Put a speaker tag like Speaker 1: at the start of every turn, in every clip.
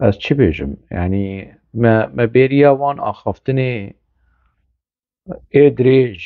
Speaker 1: از چی بیجم یعنی ما ما بیریا وان آخافتن ادریج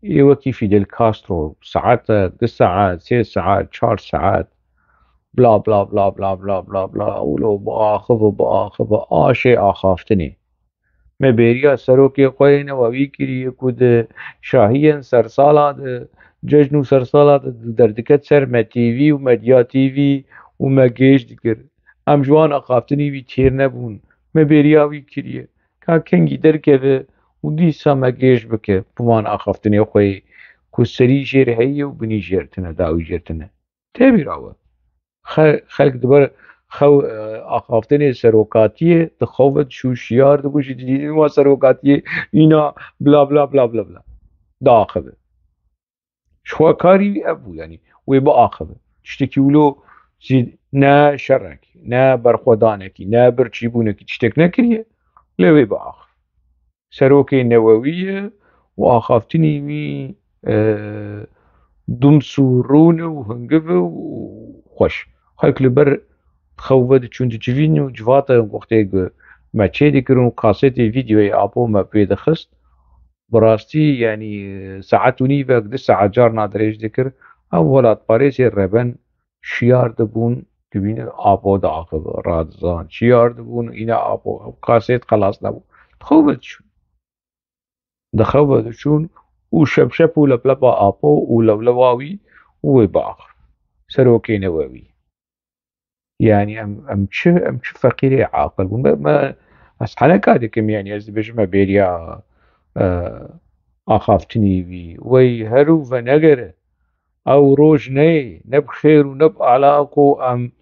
Speaker 1: ای وکی فیدل کاسترو ساعت دو ساعت سه ساعت چهار ساعت بلا بلا بلا بلا بلا بلا بلا اولو با آخف و با آخف و آشه آخافتنی. می بیریا سروکی قوین و وی کریه کود شاهی سرسالا ده ججن و سرسالا ده در دکت سر می تیوی و مدیا تیوی و می گیش همجوان قافتنی وی تیر نبون مه بریا وی کریه که کنگی درکه و دیسا مگیش بکه بوان اخافتنی خوی کو سری جیر هیه و بنی جیرتنه داوی جیرتنه تبیر آوه خلق دبر خو اخافتنی سروکاتیه دخوت شو شیار دبو جدیدی ما سروکاتیه اینا بلا بلا بلا بلا بلا دا آخبه شوکاری ابو یعنی وی با آخبه تشتکی ولو زید نا شرك نا برخوادانکی نا برچی بونکی چتک نکریه لوی با آخر. سروک نوویه و آخافتنی وی دوم سورون و هنگوه و خوش خواهی کلو بر خوابه دی چونده چوین و جواته هم وقتی گو ما چه دی کرون قاسه ویدیوی اپو ما پیده خست براستی یعنی ساعت و نیوه ساعت جار نادرش دکر أولاد پاریسی ربن شیار دبون دبین آب و داغ رادزان چی یارد بون؟ این آب و کاسیت خلاص نبود. خوبه چون. دخوا چون. أو شب شب و لب لب آب و لب لب آوی و باغ. سروکی نوی یعنی ام چه ام چه فقیر عاقل بون؟ ما از حالا کاری کم یعنی از بیش ما بیریا آه، آخافتنی بی. وی هرو و نگره. أو روش نی. نب خیر و نب علاق و ام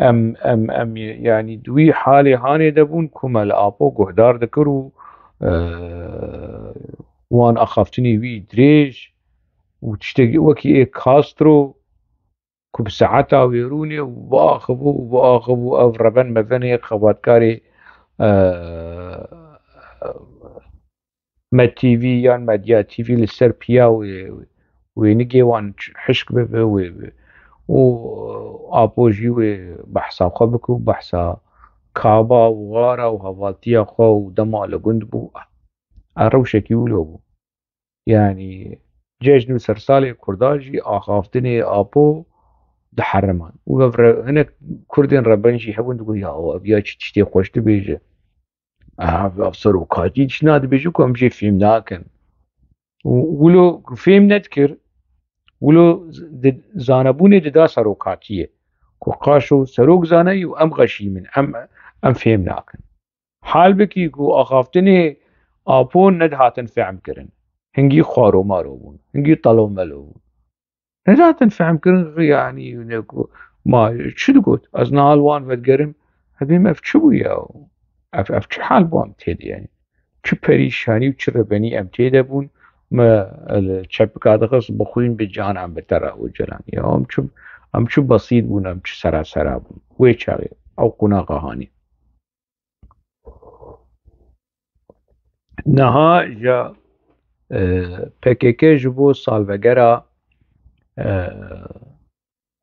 Speaker 1: ام ام ام يعني دوي حالي هاني دبون كوما الابو قهدار دكرو أه وان اخافتني وي دريج وتشتغي وكي إيه كاسترو كوب ساعتا ويروني واخبو واخبو افربن مفني خواتكاري ما تي في يان ما ديا تي في لسر بيا وينيجي وان حشك بيبي وي ئاپۆژی و بحثا بکە و بحثا کابا و غارا و هواطیا خو و دەما بو گوند کیو ئەڕەوشێکی بو یعنی ینی جێژن سرسال کرداجی آخافتن ئاخافتنێ ده حرمان و هەنێک حبون دو یا او بیا شتێ خوشت دەبێژێ ئافسەر و کاتی چ نادەبێژ و کۆمژێ فیلم ناکەن. ولۆ فێم نەت کرد. ولۆ زانەبوونێ دەدا سروکاتیه کو سروک زانه یو ام غشیمن ام ام فهم ناکن حال بکی کو آخافتنه آپون ند هاتن فهم کرن هنگی خوارو مارو بون هنگی طلو ملو بون ند هاتن فهم کرن یعنی نکو ما چی دگوت از نالوان ودگرم هدیم اف چی بویا اف اف چه حال بو ام تید یعنی چه پریشانی و چه ربنی ام تیده بون ما چپکا دقص بخوین به جان ام بتره و جلان یا هم چون ئەم چوو بەسیید بوون ئەم چ سەراسەرا بوون وێ چاوێ ئەو قوناغاهانی نەها ji پکێکێ ji بۆ salvegera e,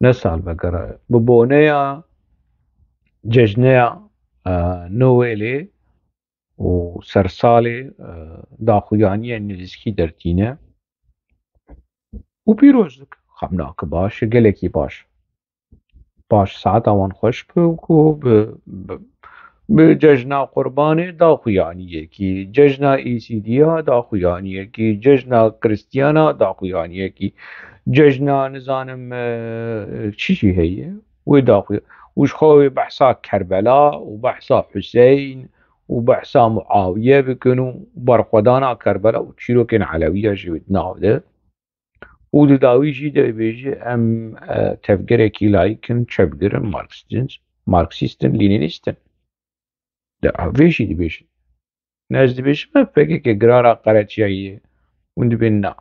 Speaker 1: ne salvegera? Bi boneya cejneya e, Noelê û sersalê e, daxuyaniye nivîskî dertîne. Û pîrozdik غمناک باش گله کی باش. باش ساعت آوان خوش پوکو به ججنا قربان دا خویانیه کی ججنا ایسیدیا دا خویانیه کی ججنا کرستیانا دا خویانیه کی ججنا نزانم چی چی هیه وی دا خویانیه وش خواه بحثا کربلا و بحثا حسین و بحسا معاویه بکنو برقودانا کربلا و چی رو کن علاویه شوید ناو ده U didavî jî dibêje em e, tevgerekî layıkın, çevgirin, marksistin, marksistin, lînînistin. De vê jî dibêje. Ez dibêjim me pekeke girara qereçiyayî hûn dibin na.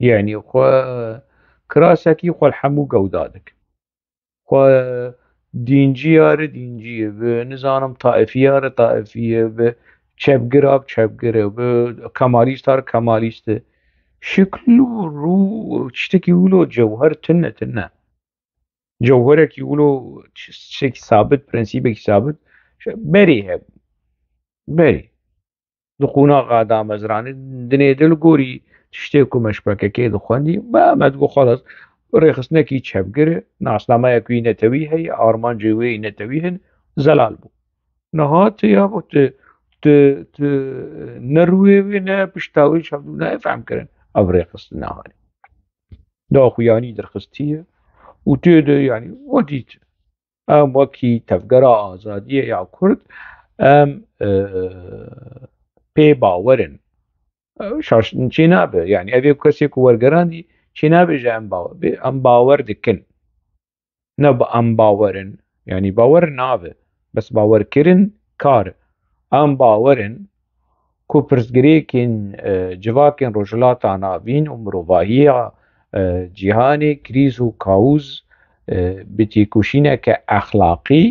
Speaker 1: Yani xwe kirasekî xwe li hemû gewda dikin. Xwe dînciyar e dînciyê bi, nizanim taîfiyar e taîfiyê bi, çevgir hav har kemalîst. شكله رو تشتكي له جوهر تنة تنة جوهرك يقولوا شيك ثابت برنسيبك ثابت بري هب بري دقونا غادا مزران دني دل قوري تشتكو مشبكة كي دخواندي با ما تقول خلاص ريخصنا كي تشبقر ناس لما يكوي نتوي هي ارمان جوي نتوي هن. زلال بو. نهات يا بو ت ت ت نروي نه پشتاوي شبدو نه افهم کرن. ئەو ڕێخست ناوانێ داخویانی دەرخستیە و تێدە ینی وەدیت ئەم وەکی تەفگەرا ئازادیە یا کورد ئەم پێ باوەرن. چی نابێ؟ ینی ئەوێ کەسێک و وەرگەرانی چی نابێژە ئەم ئەم باوەەر دکن. نە بە ئەم باوەرن. ینی باوەەر نابێ. بەس باوەرکردن کار. ئەم ku pirsgirêkên civakên eh, rojhilata navîn û mirovahiya cîhanê eh, krîz û kaûz eh, bi têkoşîneke exlaqî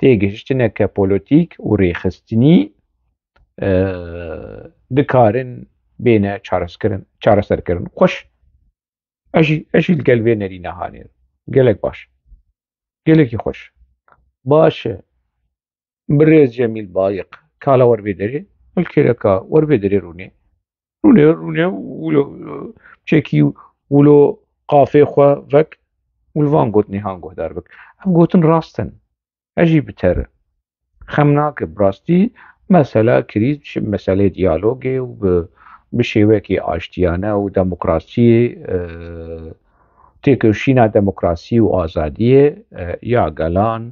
Speaker 1: tê gihiştineke polîtîk û rêxistinî dikarin bêne çareserkirin. Xweş eş î gel vê nerîne. Gelek baş. Gelekî xweş. Baş e. Birêz Cemîl Bayiq, Kalawer Vederî الكركة وربدري روني روني روني ولو بشكي ولو قافي خوا فك والفان قوت نهان قوه داربك هم قوتن راستن اجي بتر خمناك براستي مسألة كريز مسألة ديالوجي وبشيوكي عاشتيانا وديمقراطية أه تێکەوشینا دەموکراسی و ئازادیە یا گەلان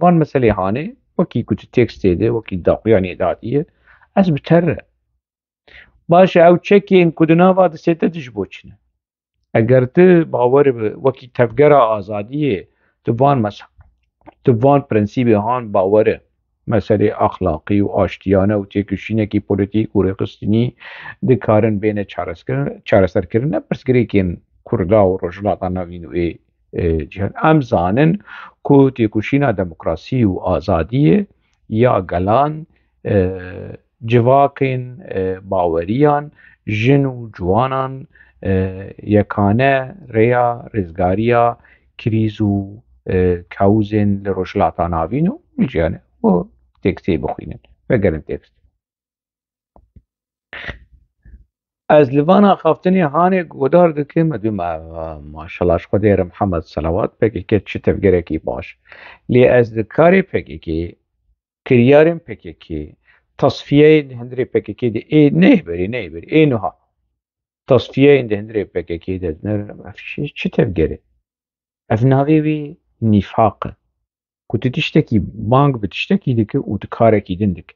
Speaker 1: وان مەسلەی هاانێ وەکی کوچ تێکستێدێ وەکی داقییان ێدادیە ئەس بتەرە باشە ئەو چەکێن کودناوا دەسێتە دژ بۆچنە ئەگەر ت باوەر وەکی تەفگەرە ئازادیە توبان مەس توبان پرەنسیبێ هاان باوەرە. مەسەری ئەخلاقی و ئاشتیانە و تێکشینێکی پلیتیک و ڕێقستنی دکارن بێنە چارەسەرکردن نە پرسگرێکێن کووردا و ڕۆژلاتان ناوین و جهت ام زانن کو تی کوشینا دموکراسی و آزادی یا گلان جواکین باوریان جن و جوانان یکانه ریا رزگاریا کریزو کوزن لروشلاتان آوینو میجانه و تکتی بخوینن و گرن از لیوان خافتنی هانی گودار دکیم. دوم ماشاءالله خود ایر محمد صلوات پکی که چی تفگیره کی باش. لی از دکاری پکی که کریارم پکی که تصفیه هندری پکی که دی ای نه بری نه بری اینو ها تصفیه این هندری پکی که دی نرم افشی چی تفگیره اف ناوی وی نفاق که تو کی بانگ بتشتکی دکه او دکاره کی دندک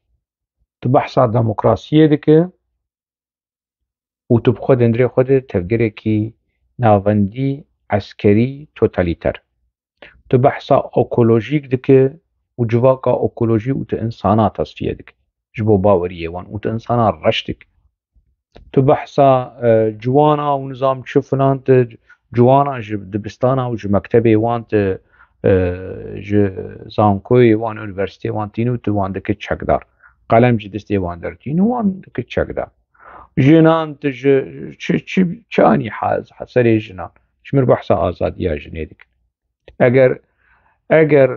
Speaker 1: تو بحثا دموکراسیه دکه. و تو بخود اندره خود تفگره کی ناوندی عسکری توتالیتر تو بحثا اکولوژیک دکه و جواکا اکولوژی و تو انسانا تصفیه دکه جبو باوریه وان و تو انسانا رشدک تو بحثا جوانا و نظام چه فلان تو جوانا جب دبستانا و جب مکتبه وان تو جب زانکوی وان اونورسته وان تینو تو وان دکه چکدار قلم جدسته وان در تینو وان دکه چکدار جنان ژنان چانی سەری ژنان چمر بەحسا ئازادیا ژنێ دیکن. ئەگەر اگر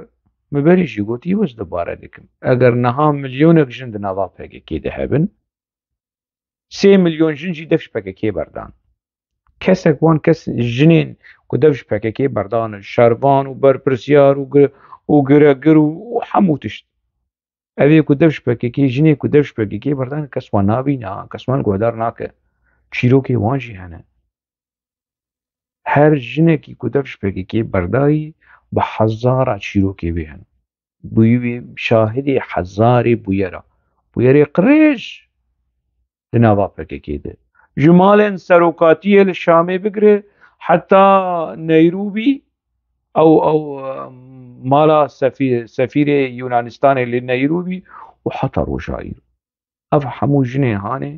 Speaker 1: مبەریژی گوتی وەز دەبارە دیکم ئەگەر نەها میلیۆنێک ژن ناڵا پێکێکی دەهبن سێ میلیۆن ژنجی دەفش پەکەکێ بردان. کەسێک وان کەس ژنین کو دەفش پەکەکێ بەردانن شەروان و بەرپرسیار و و گرەگر و هەموو evê ku dev ji pekekê jinê ku dev ji pekekê berdan kes wan nabîne kes wan guhdar nake. Çîrokê wan jî hene. Her jinekî ku dev ji pekekê berdayî bi hezara çîrokê wê hene. Bûyî şahidê hezarê bûyera. Bûyerê qirêj di nava pekekê de. Ji malên serokatiyê li Şamê bigire heta Neyrûbî ew ew mala sefîrê Yûnanistanê li Neyrûbî û heta Rojavî ev hemû jinê hanê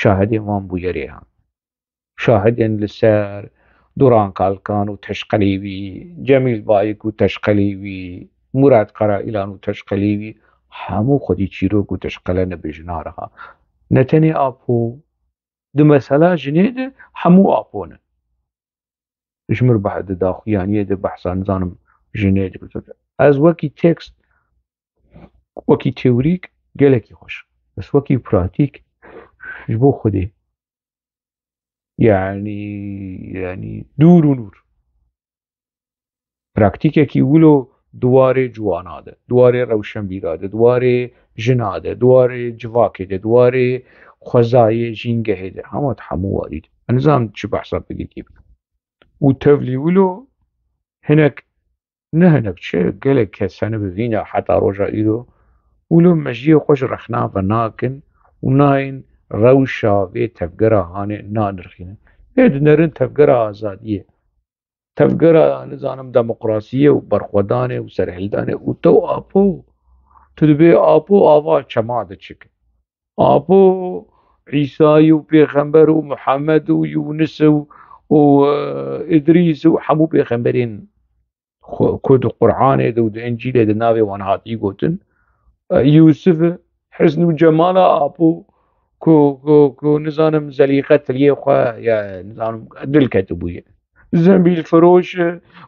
Speaker 1: şahidên wan bûyerê han şahidên li ser Duran Kalkan û teşqelê wî Cemîl Bayik û teşqelê wî Murad Qaraîlan û teşqelê wî hemû xwedî çîrok û teşqele nebêjina reha ne tenê ژنێری بچێتە ئەس وەکی تێکس وەکی تێوریک گەلێکی خۆش. بەس وەکی پراتیکش بۆ خودێ یانی ینی دوور و نور. پراکتیکێکی وولۆ دوارێ جوانادە دوارێ ڕەوشەم بیرادە دوارێ ژناادە دوارێ جوواکێ دە دوارێ خۆزایە ژینگە هێدە. هەمەت هەمووارید ئەنزان چ بەسا بگیتی بکە. و تەلی وولۆ هەنەک نه نه بچه گله کسانه ببینه حتی روز ایرو ولو مجیه خوش رخنا و ناکن و ناین روشا و تفگره هانه نانرخینه اید نرن تفگره آزادیه تفگره نزانم دموقراسیه و برخودانه و سرهلدانه و تو آپو تو دبی آپو آوا چما ده آپو عیسی و پیغمبر و محمد و یونس و, و و حمو پیغمبرین كود القرآن دو دو إنجيل دو نابي وأنا قوتن يوسف آه، حزن وجمال أبو كو كو كو نزانم زليقة تليخوا يا نزانم دل كتبوية زنبيل فروش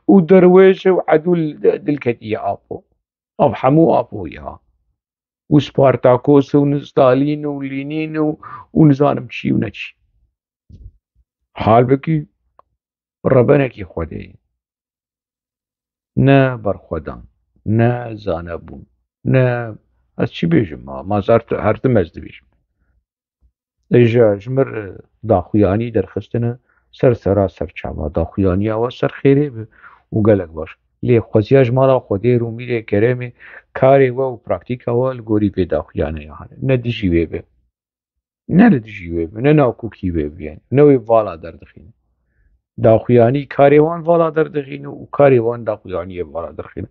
Speaker 1: ودرويش وعدو دل كتبوية أبو. أب حمو أبو يا وسبارتاكوس ونستالين ولينين ونزانم شي ونشي حال بكي ربنا كي خدين نه بر خودان نه زانه بون نه از چی بیجم ما مازار هر دم از دویجم ایجا جمر داخویانی در خستنه سر سرا سر چاوا داخویانی آوا سر خیره بی و گلگ باش. لی خوزیه جمالا خودی رومیر کرمی کاری و و پراکتیک آوا لگوری بی داخویانه یا هنه نه دیجی بی بی نه دیجی بی بی نه ناکوکی بی بی نه وی والا در دخینه داخویانی کارێوان وڵا دەردەخین و و کارێوان داخویانیە وڵا دەخین